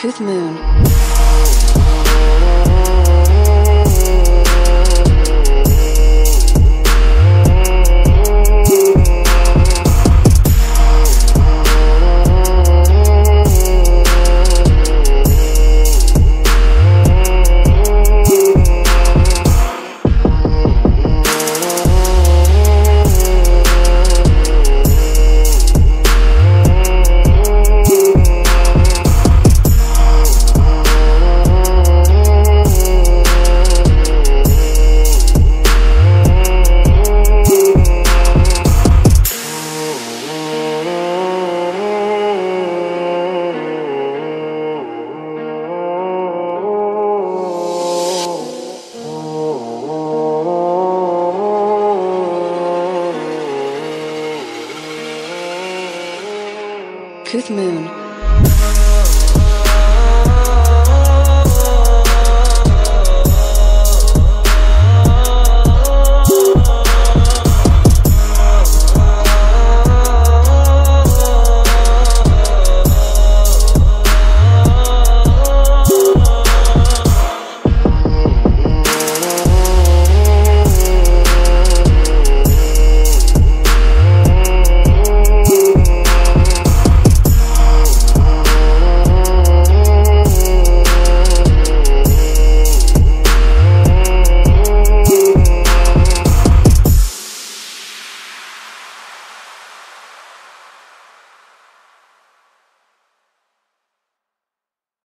Kuth Moon. Kuth Moon.